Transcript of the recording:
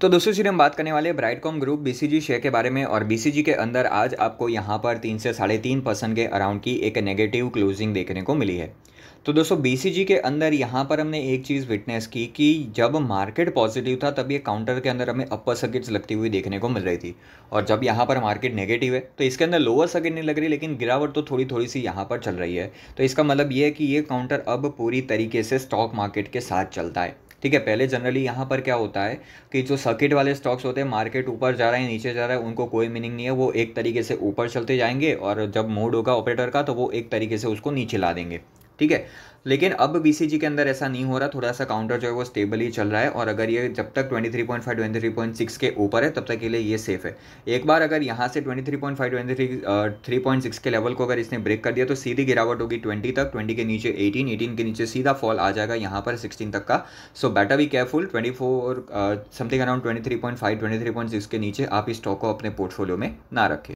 तो दोस्तों सीधे हम बात करने वाले ब्राइटकॉम ग्रुप बीसीजी शेयर के बारे में और बीसीजी के अंदर आज आपको यहाँ पर तीन से साढ़े तीन परसेंट के अराउंड की एक नेगेटिव क्लोजिंग देखने को मिली है। तो दोस्तों बीसीजी के अंदर यहाँ पर हमने एक चीज़ विटनेस की कि जब मार्केट पॉजिटिव था, तब ये काउंटर के अंदर हमें अपर सर्किट्स लगती हुई देखने को मिल रही थी। और जब यहाँ पर मार्केट नेगेटिव है तो इसके अंदर लोअर सर्किट नहीं लग रही, लेकिन गिरावट तो थोड़ी थोड़ी सी यहाँ पर चल रही है। तो इसका मतलब ये है कि ये काउंटर अब पूरी तरीके से स्टॉक मार्केट के साथ चलता है। ठीक है, पहले जनरली यहाँ पर क्या होता है कि जो सर्किट वाले स्टॉक्स होते हैं मार्केट ऊपर जा रहा है, नीचे जा रहा है, उनको कोई मीनिंग नहीं है, वो एक तरीके से ऊपर चलते जाएँगे और जब मोड होगा ऑपरेटर का तो वो एक तरीके से उसको नीचे ला देंगे। ठीक है? लेकिन अब बी के अंदर ऐसा नहीं हो रहा, थोड़ा सा काउंटर जो है वो स्टेबल ही चल रहा है और अगर ये जब तक 23.5 23.6 के ऊपर है, तब तक के लिए ये सेफ़ है। एक बार अगर यहाँ से 23.5 23 3.6 के लेवल को अगर इसने ब्रेक कर दिया तो सीधी गिरावट होगी 20 तक 20 के नीचे 18 18 के नीचे सीधा फॉल आ जाएगा यहाँ पर 16 तक का। So better be careful 24 something around 23.5 23.6 के नीचे आप इस स्टॉक को अपने पोर्टफोलियो में ना रखें।